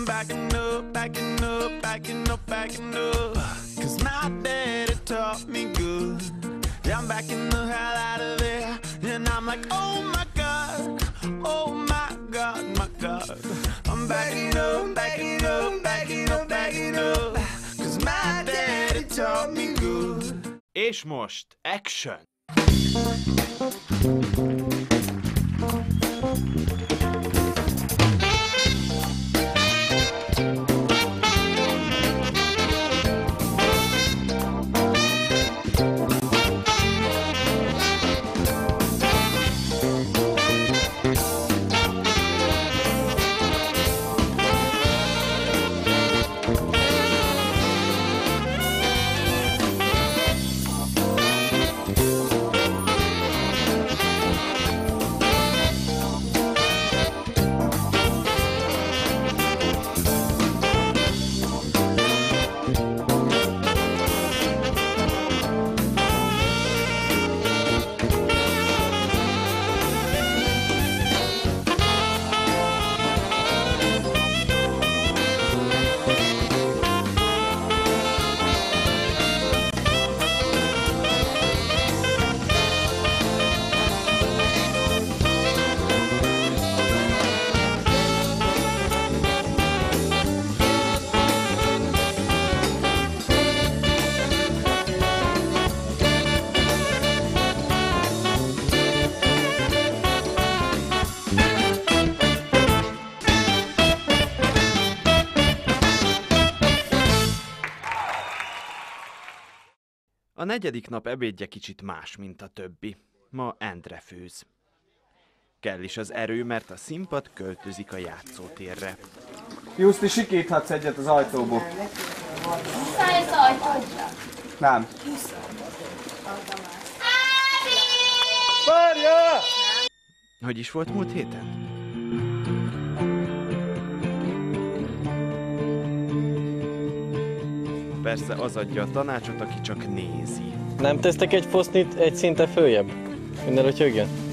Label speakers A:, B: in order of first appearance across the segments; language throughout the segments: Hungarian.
A: I'm backing up, backing up, backing up, backing up. Cause my daddy taught me good. Yeah, I'm backing the hell out of there. And I'm like, oh my god, oh my god, my god. I'm backing up, backing up, backing up, backing up. Cause my daddy taught me good.
B: És most, action! A negyedik nap ebédje kicsit más, mint a többi. Ma Endre főz. Kell is az erő, mert a színpad költözik a játszótérre.
C: Juszti, sikíthatsz egyet az ajtóból.
D: Szállj az ajtót!
C: Nem. Várja!
B: Hogy is volt múlt héten? Persze az adja a tanácsot, aki csak nézi.
E: Nem tesztek egy fosznit egy szinte följebb? Minden rötyögjön?
B: És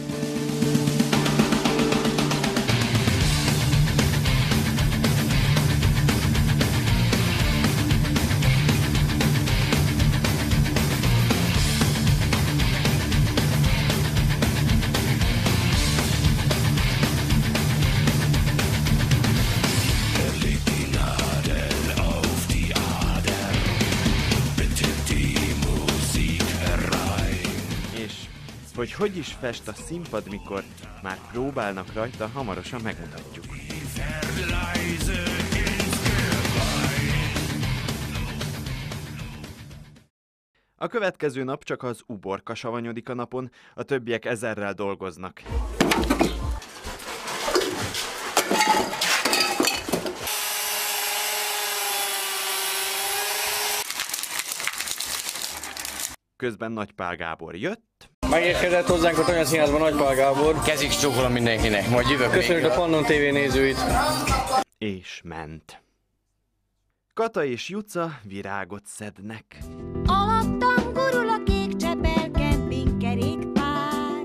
B: hogy is fest a színpad, mikor már próbálnak rajta, hamarosan megmutatjuk. A következő nap csak az uborka savanyodik a napon, a többiek ezerrel dolgoznak. Közben Nagy Pál Gábor jött,
E: Megérkezett hozzánk a Tanya Színházban Nagypál Gábor.
F: Kezig csókolom mindenkinek, majd jövök
E: Köszönjük a Pannon TV nézőit.
B: és ment. Kata és Juca virágot szednek.
D: Alattam gurul a kék csepel kempingkerékpár.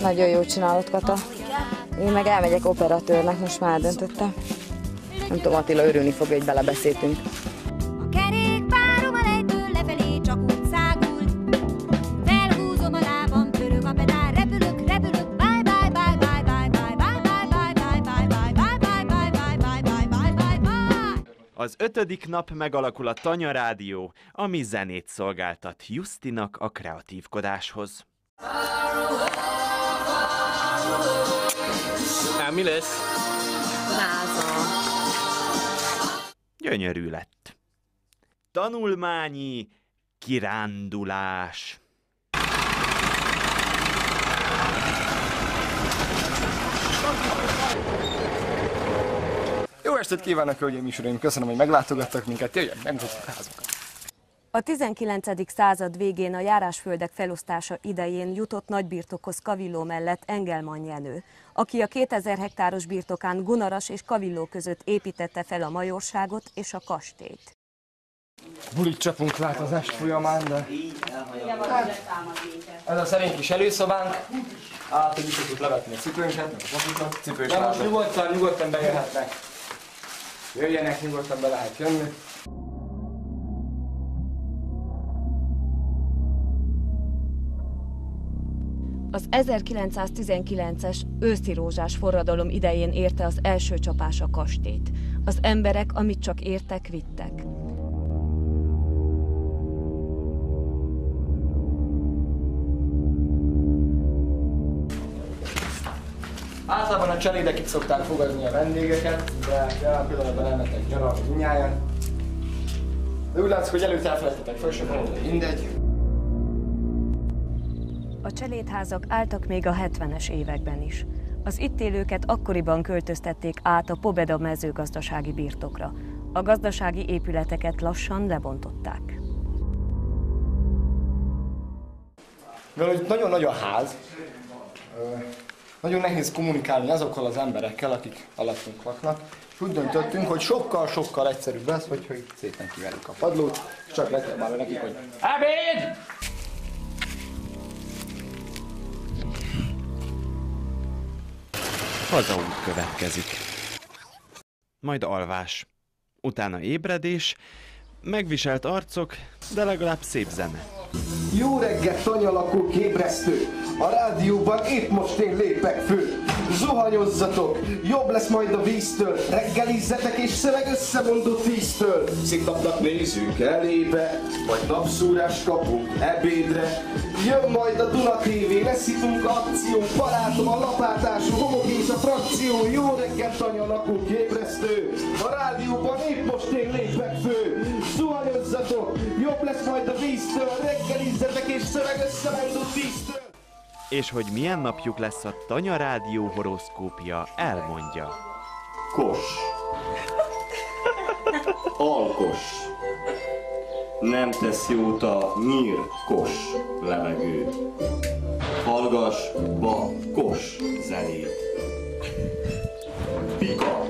G: Nagyon jól csinálod, Kata. Én meg elmegyek operatőrnek, most már döntöttem. Nem tudom, Attila örülni fog, hogy belebeszéltünk.
B: Az ötödik nap megalakul a Tanya Rádió, ami zenét szolgáltat Justinak a kreatívkodáshoz.
E: Hát mi lesz?
B: Gyönyörű lett. Tanulmányi kirándulás.
C: Jó estét kívánok, hölgyeim és uraim! Köszönöm, hogy meglátogattak minket. Jöjjön, megmutatok a házukat.
H: A 19. század végén a járásföldek felosztása idején jutott nagybirtokhoz Kavilló mellett Engelmann Jenő, aki a 2000 hektáros birtokán Gunaras és Kavilló között építette fel a majorságot és a kastélyt.
C: Bulit csapunk látozást folyamán, de... Ez a szerény kis előszobánk.
I: át, hogy vissza levetni a cipőnket, meg a papukat.
F: Cipős
I: De most nyugodtan, nyugodtan bejöhetnek. Jöjjenek, nyugodtan be lehet jönni.
H: Az 1919-es őszi rózsás forradalom idején érte az első csapás a kastélyt. Az emberek, amit csak értek, vittek.
I: Általában a cselédek itt szokták fogadni a vendégeket, de jelen pillanatban elmentek nyaralni mindnyájan. De úgy látszik, hogy előtte elfelejtettek föl sem mindegy.
H: A cselédházak álltak még a 70-es években is. Az itt élőket akkoriban költöztették át a Pobeda mezőgazdasági birtokra. A gazdasági épületeket lassan lebontották.
I: Mivel hogy nagyon nagy a ház, nagyon nehéz kommunikálni azokkal az emberekkel, akik alattunk laknak, és úgy döntöttünk, hogy sokkal-sokkal egyszerűbb lesz, hogyha itt szépen kiverjük a padlót, és csak le kell már nekik, hogy EBÉD!
B: Hazaút következik. Majd alvás. Utána ébredés, megviselt arcok, de legalább szép zene.
C: Jó reggelt, tanyalakó kébresztő! A rádióban épp most én lépek fő. Zuhanyozzatok, jobb lesz majd a víztől. Reggelizzetek és szöveg összemondó tíztől. Szintapnak nézünk elébe, vagy napszúrás kapunk ebédre. Jön majd a Duna TV, lesz itunk akció, barátom a lapátású, homogés a frakció. Jó reggelt, tanyalakó kébresztő! A rádióban épp most én lépek fő. Zuhanyozzatok, jobb lesz majd a víztől. Reggelizzetek és szöveg összemondó tíztől.
B: És hogy milyen napjuk lesz a Tanya Rádió horoszkópja, elmondja.
J: Kos. Alkos. Nem tesz jót a nyírkos levegő. Hallgass ba kos zenét. Pika.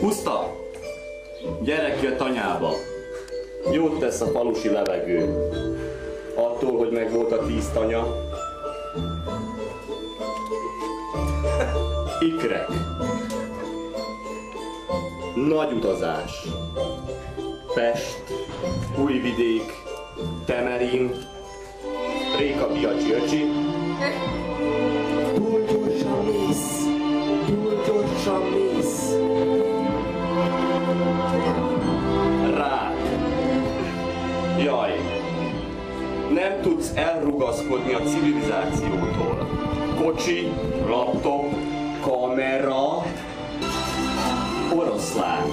J: Puszta. Gyerek jött anyába. Jót tesz a falusi levegő. Attól, hogy meg volt a tíz tanya, Ikrek. Nagy utazás. Pest, Újvidék, Temerin, Réka Piacsi öcsi,
C: Túl gyorsan mész, túl gyorsan mész.
J: Rád. Jaj, nem tudsz elrugaszkodni a civilizációtól. Kocsi, laptop, kamera, oroszlán.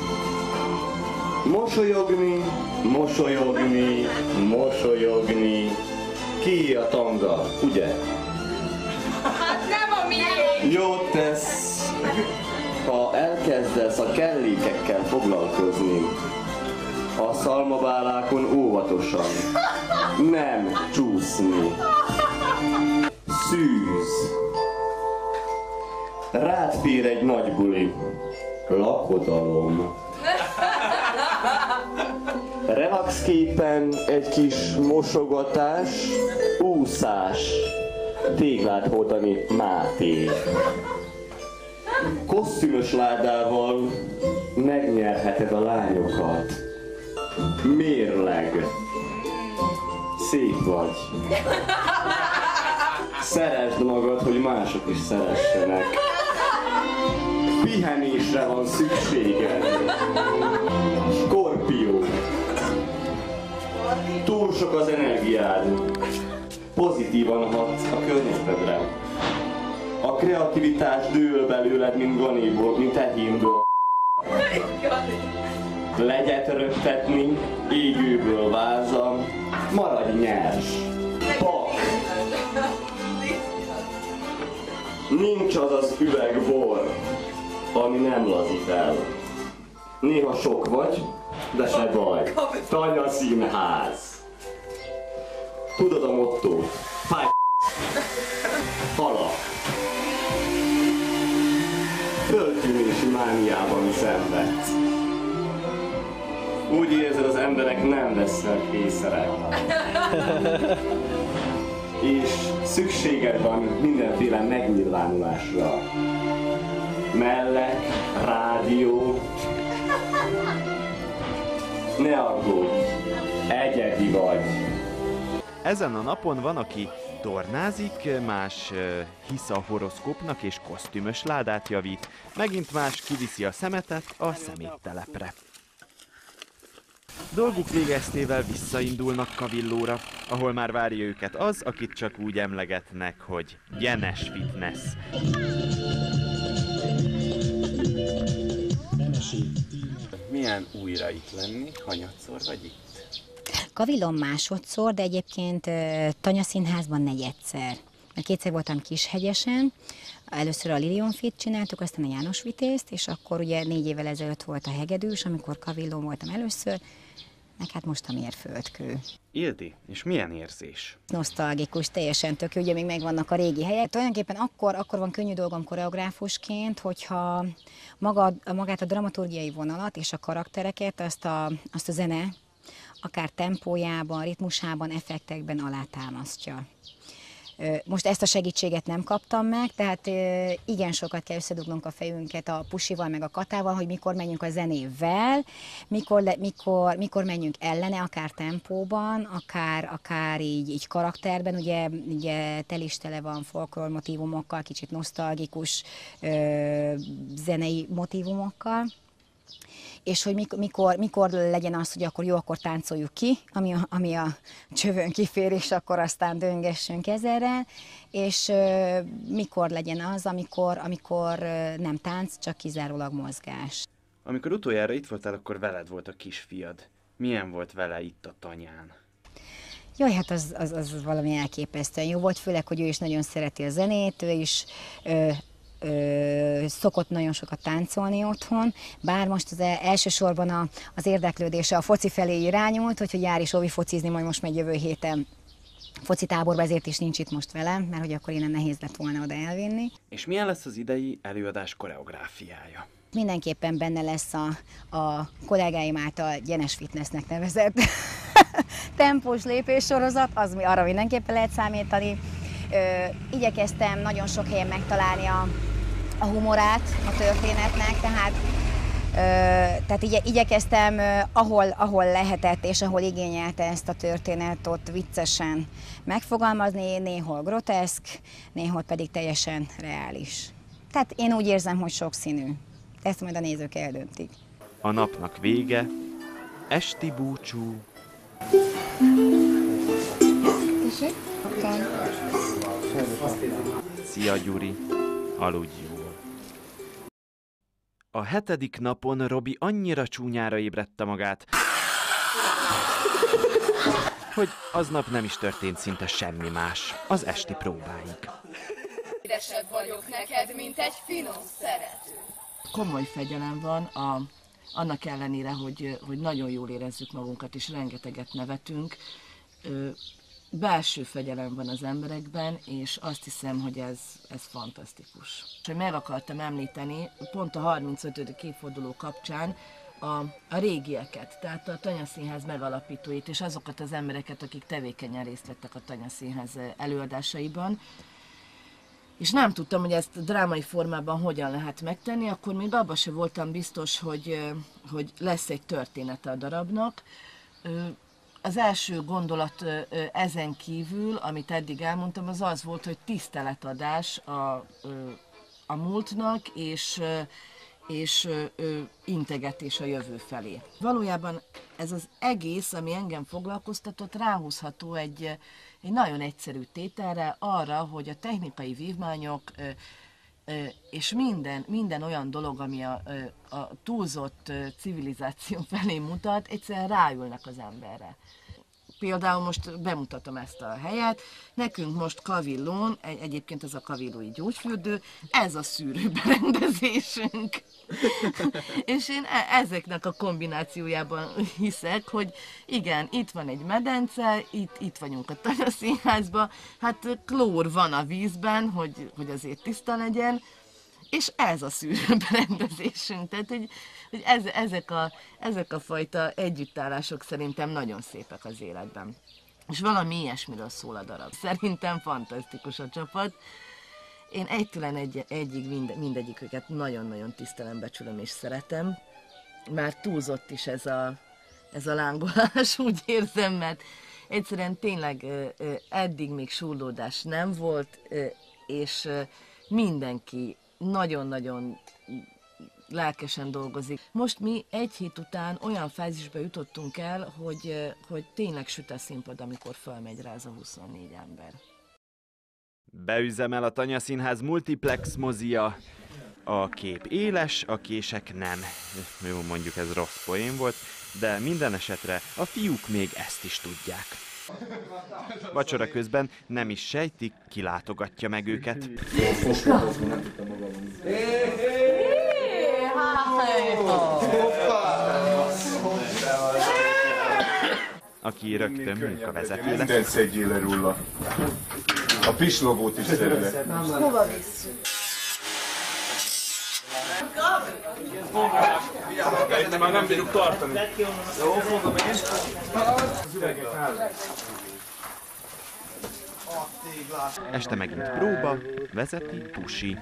J: Mosolyogni, mosolyogni, mosolyogni. Ki a tanga, ugye?
K: Hát nem a miénk!
J: Jót tesz, ha elkezdesz a kellékekkel foglalkozni. A szalmabálákon óvatosan. Nem csúszni. Szűz. Rád fér egy nagy buli. Lakodalom. Relax képen egy kis mosogatás, úszás, téglát hordani Máté. Kosztümös ládával megnyerheted a lányokat. Mérleg. Szép vagy. Szeresd magad, hogy mások is szeressenek. Pihenésre van szükséged. Skorpió. Túl sok az energiád. Pozitívan hatsz a környezetedre. A kreativitás dől belőled, mint ganéból, mint ehénből. Legyet röptetni, égőből váza, maradj nyers. Pak. Nincs az az üveg bor, ami nem lazít el. Néha sok vagy, de se baj. Tanya színház. Tudod a motto? Fáj Hala. Föltűnési mániában szenvedsz. Úgy érzed, az emberek nem lesznek kényszerek. és szükséged van mindenféle megnyilvánulásra. Mellek, rádió, ne aggódj, egyedi vagy.
B: Ezen a napon van, aki tornázik, más hisz a horoszkópnak és kosztümös ládát javít, megint más kiviszi a szemetet a szeméttelepre. Dolguk végeztével visszaindulnak Kavillóra, ahol már várja őket az, akit csak úgy emlegetnek, hogy Jenes Fitness.
F: Milyen újra itt lenni? Hanyatszor vagy itt?
L: Kavillon másodszor, de egyébként ö, Tanya Színházban negyedszer. Mert kétszer voltam Kishegyesen, először a Lilion Fit csináltuk, aztán a János Vitézt, és akkor ugye négy évvel ezelőtt volt a Hegedűs, amikor Kavillon voltam először, meg hát most a mérföldkő.
B: Ildi, és milyen érzés?
L: Nosztalgikus, teljesen tök, ugye még megvannak a régi helyek. Tulajdonképpen akkor, akkor van könnyű dolgom koreográfusként, hogyha maga, magát a dramaturgiai vonalat és a karaktereket, azt a, azt a zene akár tempójában, ritmusában, effektekben alátámasztja. Most ezt a segítséget nem kaptam meg, tehát igen sokat kell összedugnunk a fejünket a pusival, meg a katával, hogy mikor menjünk a zenével, mikor, le, mikor, mikor menjünk ellene, akár tempóban, akár, akár így, így karakterben, ugye, ugye tel is tele van folklor motivumokkal, kicsit nosztalgikus ö, zenei motivumokkal és hogy mikor, mikor, legyen az, hogy akkor jó, akkor táncoljuk ki, ami a, ami a csövön kifér, és akkor aztán döngessünk ezerrel, és ö, mikor legyen az, amikor, amikor nem tánc, csak kizárólag mozgás.
B: Amikor utoljára itt voltál, akkor veled volt a kisfiad. Milyen volt vele itt a tanyán?
L: Jaj, hát az, az, az valami elképesztően jó volt, főleg, hogy ő is nagyon szereti a zenét, ő is ö, ö, szokott nagyon sokat táncolni otthon, bár most az e- elsősorban a, az érdeklődése a foci felé irányult, hogy, hogy jár is óvi focizni, majd most megy jövő héten foci táborba, ezért is nincs itt most velem, mert hogy akkor innen nehéz lett volna oda elvinni.
B: És milyen lesz az idei előadás koreográfiája?
L: Mindenképpen benne lesz a, a kollégáim által Gyenes Fitnessnek nevezett tempós lépéssorozat, az mi arra mindenképpen lehet számítani. Ö, igyekeztem nagyon sok helyen megtalálni a, a humorát a történetnek, tehát tehát igye, igyekeztem, ahol, ahol lehetett és ahol igényelte ezt a történet, ott viccesen megfogalmazni, néhol groteszk, néhol pedig teljesen reális. Tehát én úgy érzem, hogy sokszínű. Ezt majd a nézők eldöntik.
B: A napnak vége, esti búcsú, Szia Gyuri, aludj jól. A hetedik napon Robi annyira csúnyára ébredte magát, hogy aznap nem is történt szinte semmi más az esti próbáig.
K: Édesebb vagyok neked, mint egy finom szerető.
M: komoly fegyelem van, a, annak ellenére, hogy, hogy nagyon jól érezzük magunkat, és rengeteget nevetünk. Belső fegyelem van az emberekben, és azt hiszem, hogy ez, ez fantasztikus. És meg akartam említeni, pont a 35. évforduló kapcsán a, a régieket, tehát a Tanyaszínház megalapítóit, és azokat az embereket, akik tevékenyen részt vettek a Tanyaszínház előadásaiban, és nem tudtam, hogy ezt drámai formában hogyan lehet megtenni, akkor még abban se voltam biztos, hogy, hogy lesz egy története a darabnak. Az első gondolat ezen kívül, amit eddig elmondtam, az az volt, hogy tiszteletadás a, a múltnak, és, és integetés a jövő felé. Valójában ez az egész, ami engem foglalkoztatott, ráhúzható egy, egy nagyon egyszerű tételre, arra, hogy a technikai vívmányok és minden, minden olyan dolog, ami a, a túlzott civilizáció felé mutat, egyszerűen ráülnek az emberre. Például most bemutatom ezt a helyet. Nekünk most Kavillón, egy- egyébként ez a Kavillói gyógyfürdő, ez a szűrőberendezésünk. És én e- ezeknek a kombinációjában hiszek, hogy igen, itt van egy medence, itt, itt vagyunk a Tanyaszínházban, hát klór van a vízben, hogy, hogy azért tiszta legyen, és ez a szűrőberendezésünk. Tehát, hogy, hogy ez, ezek, a, ezek a fajta együttállások szerintem nagyon szépek az életben. És valami ilyesmiről szól a darab. Szerintem fantasztikus a csapat. Én egytelen egy, egyig mind, mindegyiküket nagyon-nagyon tisztelem, becsülöm és szeretem. Már túlzott is ez a, ez a lángolás, úgy érzem, mert egyszerűen tényleg eddig még súrlódás nem volt, és mindenki nagyon-nagyon lelkesen dolgozik. Most mi egy hét után olyan fázisba jutottunk el, hogy, hogy tényleg süt a színpad, amikor fölmegy rá az a 24 ember.
B: Beüzemel a Tanya Színház multiplex mozia. A kép éles, a kések nem. Jó, mondjuk ez rossz poén volt, de minden esetre a fiúk még ezt is tudják. Vacsora közben nem is sejtik, ki látogatja meg őket. Aki rögtön munkavezető lesz.
N: szedjél le róla. A pislogót is szedd le.
K: Hova visszük?
N: Itt már nem bírjuk tartani.
K: Jó, fogom én.
N: Az üvegek áll.
B: Este megint próba, vezeti Pusi.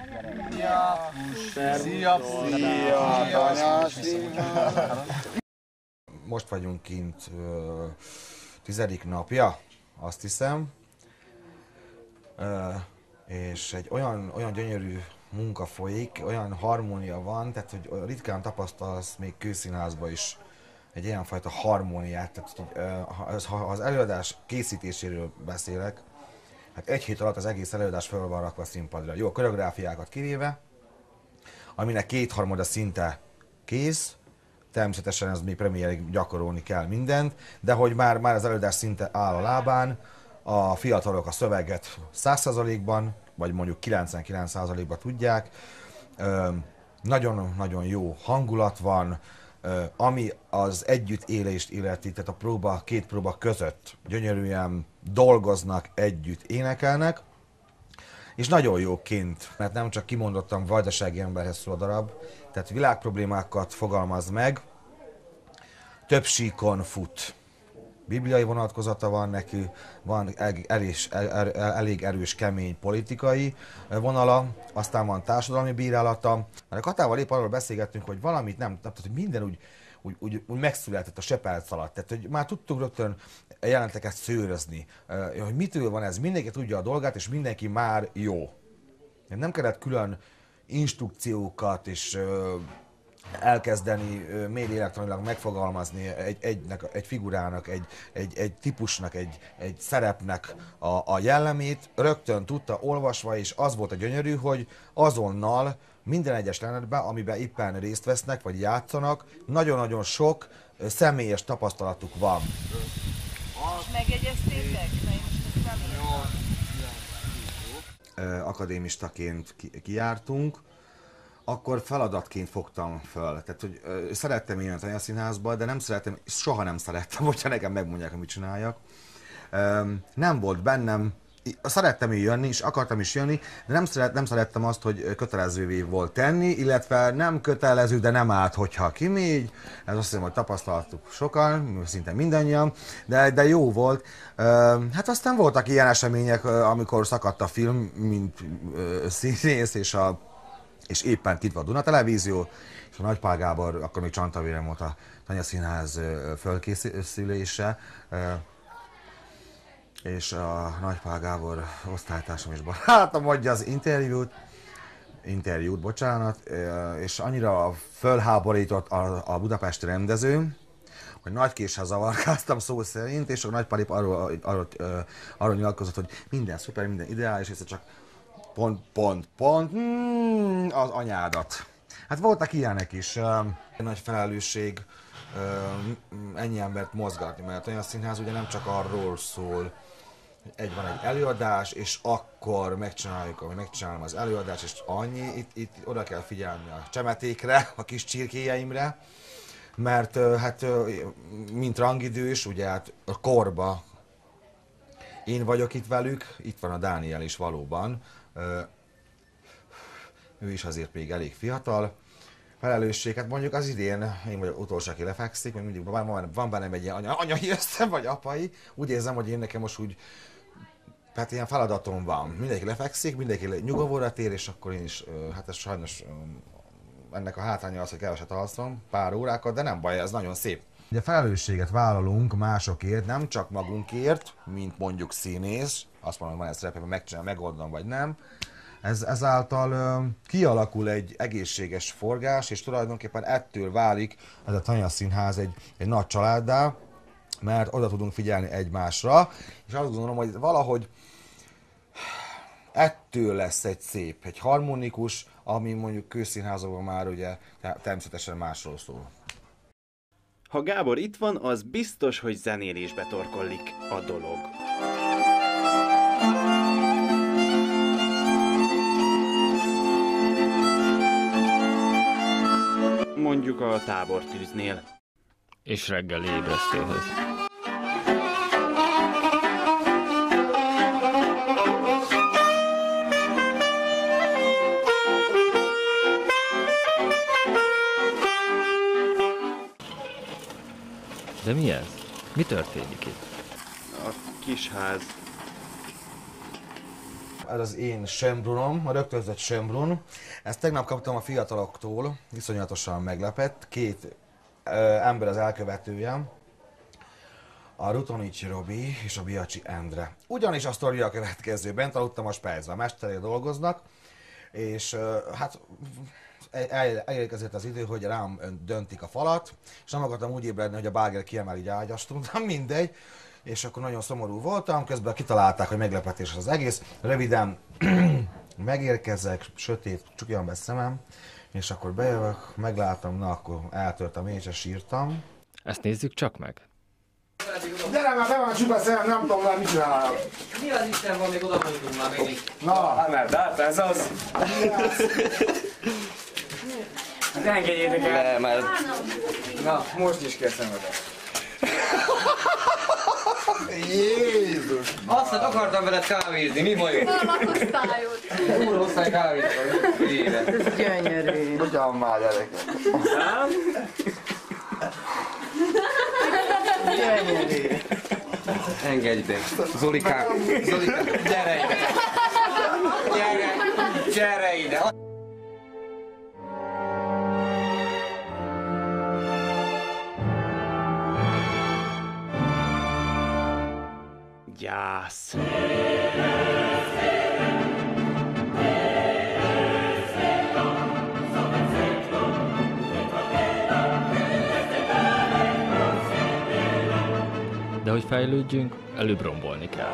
C: Szia, Szia,
O: Most vagyunk kint tizedik napja, azt hiszem. És egy olyan, olyan gyönyörű munka folyik, olyan harmónia van, tehát hogy ritkán tapasztalsz még kőszínházba is egy ilyen fajta harmóniát. Tehát, hogy, ha az előadás készítéséről beszélek, hát egy hét alatt az egész előadás fel van rakva a színpadra. Jó, a koreográfiákat kivéve, aminek kétharmada szinte kész, természetesen ez még premiérig gyakorolni kell mindent, de hogy már, már az előadás szinte áll a lábán, a fiatalok a szöveget 100%-ban, vagy mondjuk 99%-ban tudják, nagyon-nagyon jó hangulat van, ami az együttélést illeti, tehát a próba, két próba között gyönyörűen dolgoznak, együtt énekelnek, és nagyon jó kint, mert nem csak kimondottan vajdasági emberhez szól a darab, tehát világproblémákat fogalmaz meg, több síkon fut. Bibliai vonatkozata van neki, van el- elés, el, el, elég erős, kemény politikai vonala, aztán van társadalmi bírálata. Mert a Katával épp arról beszélgettünk, hogy valamit nem, nem tehát, hogy minden úgy, úgy, úgy, úgy megszületett a sepelc alatt. Tehát, hogy már tudtuk rögtön jelenteket szőrözni, hogy mitől van ez, mindenki tudja a dolgát, és mindenki már jó. Nem kellett külön instrukciókat és elkezdeni ö, médielektronilag megfogalmazni egy, egynek, egy figurának, egy, egy, egy típusnak, egy, egy szerepnek a, a jellemét, rögtön tudta olvasva, és az volt a gyönyörű, hogy azonnal minden egyes jelenetben, amiben éppen részt vesznek, vagy játszanak, nagyon-nagyon sok személyes tapasztalatuk van.
K: És megegyeztétek? Na, én most ezt nem írtam.
O: ö, akadémistaként ki- kijártunk, akkor feladatként fogtam föl. Tehát, hogy ö, szerettem én a színházba, de nem szerettem, soha nem szerettem, hogyha nekem megmondják, hogy mit csináljak. Ö, nem volt bennem, szerettem én jönni, és akartam is jönni, de nem, szeret, nem szerettem azt, hogy kötelezővé volt tenni, illetve nem kötelező, de nem állt, hogyha kimegy. Ez azt hiszem, hogy tapasztaltuk sokan, szinte mindannyian, de, de jó volt. Hát aztán voltak ilyen események, amikor szakadt a film, mint színész, és, a, és éppen kint volt a Duna Televízió, és a Nagypál Gábor, akkor még Csantavérem volt a Tanya Színház fölkészülése, és a Nagypál Gábor osztálytársam és barátom adja az interjút, interjút, bocsánat, és annyira fölháborított a, a budapesti rendező, hogy nagy késsel zavarkáztam szó szerint, és a nagy parip arról, arról, arról nyilatkozott, hogy minden szuper, minden ideális, és csak pont, pont, pont, mm, az anyádat. Hát voltak ilyenek is. Nagy felelősség ennyi embert mozgatni, mert olyan színház ugye nem csak arról szól, egy van egy előadás, és akkor megcsináljuk, ahogy megcsinálom az előadást, és annyi, itt, itt oda kell figyelni a csemetékre, a kis csirkéjeimre, mert hát mint rangidős, ugye hát a korba én vagyok itt velük, itt van a Dániel is valóban, ő is azért még elég fiatal, felelősséget. Mondjuk az idén én vagyok utolsó, aki lefekszik, még mindig van, van, van bennem egy ilyen anya, anyai összem, vagy apai. Úgy érzem, hogy én nekem most úgy tehát ilyen feladatom van. Mindenki lefekszik, mindenki nyugovóra tér, és akkor én is, hát ez sajnos ennek a hátránya az, hogy keveset alszom, pár órákat, de nem baj, ez nagyon szép. Ugye felelősséget vállalunk másokért, nem csak magunkért, mint mondjuk színész, azt mondom, van ez szerepében, megcsinálom, megoldom vagy nem. Ez, ezáltal ö, kialakul egy egészséges forgás, és tulajdonképpen ettől válik ez a Tanya Színház egy, egy nagy családdá, mert oda tudunk figyelni egymásra, és azt gondolom, hogy valahogy ettől lesz egy szép, egy harmonikus, ami mondjuk közszínházakban már ugye te- természetesen másról szól.
B: Ha Gábor itt van, az biztos, hogy zenélésbe torkollik a dolog. A tábortűznél.
P: És reggeli ébresztőhöz. De mi ez? Mi történik itt?
B: A kis ház.
O: Ez az én sembrunom, a rögtönzött sembrun. Ezt tegnap kaptam a fiataloktól, iszonyatosan meglepett. Két ö, ember az elkövetőjem. A Rutonicsi Robi és a Biacsi Endre. Ugyanis a sztori a következő. Bent aludtam a Spejzbe, a mesteré dolgoznak, és ö, hát el- el- elérkezett az idő, hogy rám döntik a falat, és nem akartam úgy ébredni, hogy a báger kiemel így ágyastól, de mindegy. És akkor nagyon szomorú voltam, közben kitalálták, hogy meglepetés az egész. Röviden megérkezek, sötét, csukjam be szemem, és akkor bejövök, meglátom, na akkor eltörtem én, és sírtam.
P: Ezt nézzük csak meg.
C: Gyere már, be van csupa szemem, nem tudom már mit csinálok.
E: Mi az Isten van, még oda mondunk már mindig.
C: Na,
E: hát mert hát ez az. Hát engedjétek el.
F: Nem, mert
E: Na, most is kell szenvedek.
C: Jézus!
E: Azt, hogy akartam veled kávézni, mi bajod? Úr osztály vagy, éve.
C: Gyönyörű. Ugyan már gyerekek.
E: Nem?
C: Gyönyörű.
E: Engedj be. Zolikám, Zolikám, gyere ide. Gyere, gyere ide.
B: Gyász.
P: De hogy fejlődjünk, előbb rombolni kell.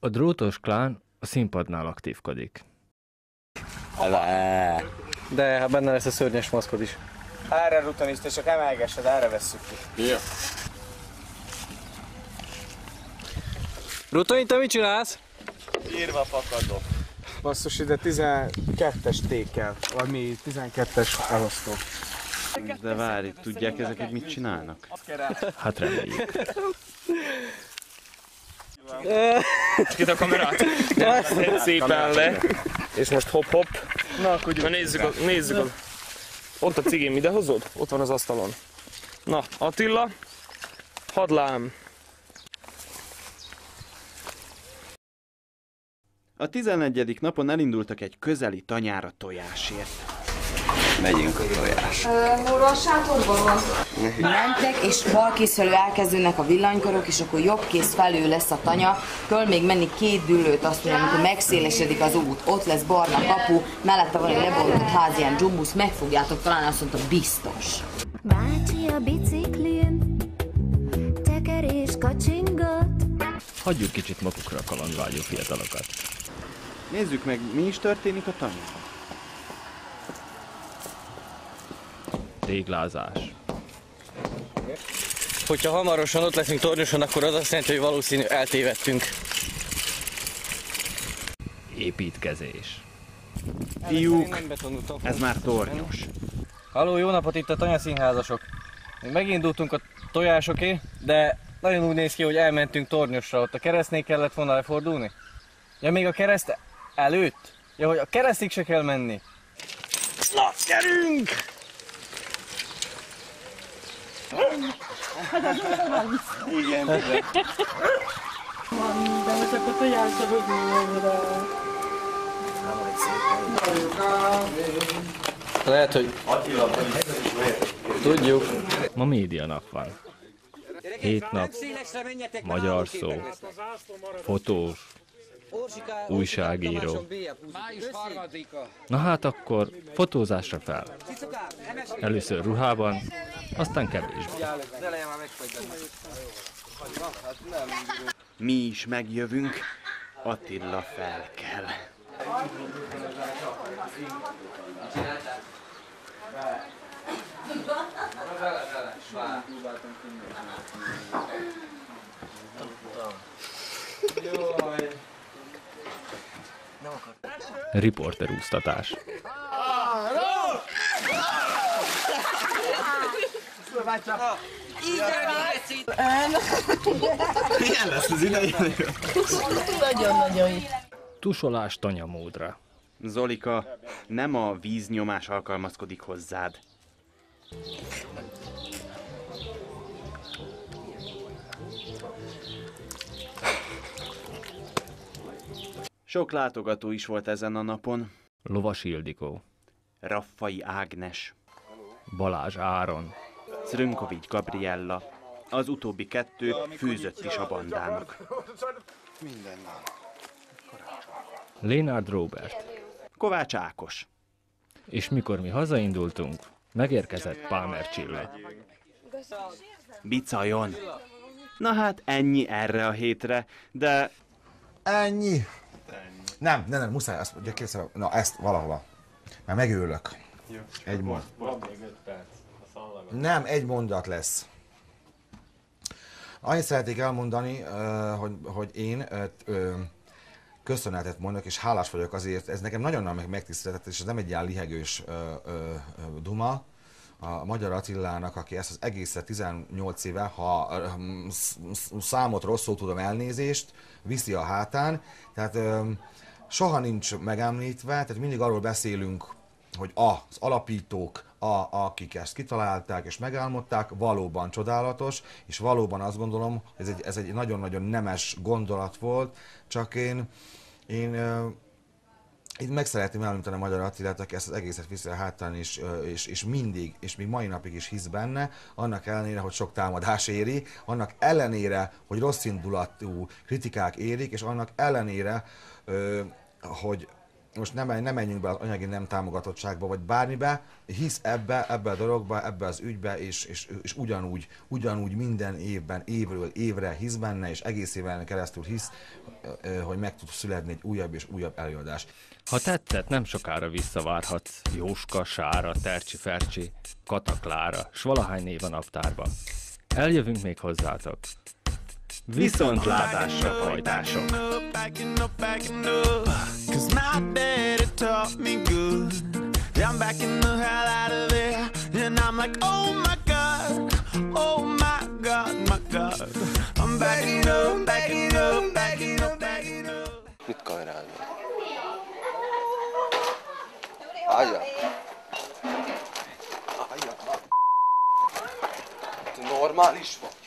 P: A drótos klán a színpadnál aktívkodik.
E: De hát benne lesz a szörnyes maszkod is. Erre rutanista, csak emelgessed, erre vesszük ki. Jó. Rutoni, te mit csinálsz?
Q: Írva fakadok.
E: Basszus, ide 12-es tékkel, valami 12-es elosztó.
B: De várj, tudják ezeket mit csinálnak?
P: Hát reméljük.
R: Csak itt a kamerát. Szépen le. És most hop hop. Na, akkor Na nézzük, a, nézzük. A, ott a cigém ide hozod? Ott van az asztalon. Na, Attila. Hadlám.
B: A 11. napon elindultak egy közeli tanyára tojásért.
F: megyünk a tojás.
S: Móra a sátorban van. Mentek, és balkészfelől elkezdődnek a villanykorok, és akkor jobbkész felül lesz a tanya. Kell még menni két dűlőt, azt mondja, amikor megszélesedik az út, ott lesz barna kapu, mellette van egy lebontott ház, ilyen dzsumbusz, meg fogjátok találni, azt mondta, biztos.
T: Bácsi a biciklin, teker és kacsingat.
P: Hagyjuk kicsit magukra a kalandvágyó fiatalokat.
B: Nézzük meg, mi is történik a tanyában.
P: Téglázás.
E: Hogyha hamarosan ott leszünk tornyoson, akkor az azt jelenti, hogy valószínű eltévedtünk.
P: Építkezés.
B: Fiúk, ez már tornyos.
E: Halló, jó napot itt a Tanya színházasok. Még megindultunk a tojásoké, de nagyon úgy néz ki, hogy elmentünk tornyosra, ott a keresztnél kellett volna lefordulni. Ja, még a kereszt előtt? Ja, hogy a keresztig se kell menni.
P: Viszlát, gyerünk!
K: Igen, igen. De most akkor tojásra, hogy nyomra.
P: Lehet, hogy... Tudjuk. Ma média nap van. Hét nap, magyar szó, fotós, újságíró. Na hát akkor fotózásra fel. Először ruhában, aztán kevésbé.
B: Mi is megjövünk, Attila fel kell.
P: Riporterúztatás.
B: Milyen lesz az idei?
K: Nagyon-nagyon.
P: Tusolás tanyamódra.
B: Zolika, nem a víznyomás alkalmazkodik hozzád. Sok látogató is volt ezen a napon.
P: Lovas Ildikó.
B: Raffai Ágnes,
P: Balázs Áron.
B: Zrönkovics Gabriella. Az utóbbi kettő fűzött is a bandának.
C: Minden nap.
P: Lénárd Robert.
B: Kovács Ákos.
P: És mikor mi hazaindultunk, megérkezett Palmer Csilla.
B: Bicajon. Na hát ennyi erre a hétre, de
O: Ennyi. Nem, nem, nem, muszáj, azt ugye készül, na ezt valahova. Mert megőlök. Egy mond.
P: Van még 5 perc. A
O: Nem, egy mondat lesz. Annyit szeretnék elmondani, hogy, hogy én köszönetet mondok, és hálás vagyok azért, ez nekem nagyon nagy megtiszteltet, és ez nem egy ilyen lihegős duma, a Magyar Attilának, aki ezt az egészet 18 éve, ha sz- számot rosszul tudom elnézést, viszi a hátán, tehát soha nincs megemlítve, tehát mindig arról beszélünk, hogy az alapítók, a, akik ezt kitalálták és megálmodták, valóban csodálatos, és valóban azt gondolom, ez egy, ez egy nagyon-nagyon nemes gondolat volt, csak én, én itt meg szeretném elmondani a Magyar Attilát, aki ezt az egészet viszi a hátán, és, és, és mindig, és még mai napig is hisz benne, annak ellenére, hogy sok támadás éri, annak ellenére, hogy rossz indulatú kritikák érik, és annak ellenére, hogy most nem, nem menjünk be az anyagi nem támogatottságba, vagy bármibe, hisz ebbe, ebbe a dologba, ebbe az ügybe, és, és, és ugyanúgy, ugyanúgy minden évben, évről évre hisz benne, és egész éven keresztül hisz, hogy meg tud születni egy újabb és újabb előadás.
P: Ha tetszett, nem sokára visszavárhatsz Jóska, Sára, Tercsi, Fercsi, Kataklára, s valahány név a naptárban. Eljövünk még hozzátok. Viszontlátásra, hajtások!
A: Backing up, backing up. Cause my daddy taught me good. I'm backing the hell out of there. And I'm like, oh my god, oh my god, my god. I'm backing up, backing up, backing up, backing up.
C: Mit kamerálni? Állja! Állja! Te normális vagy?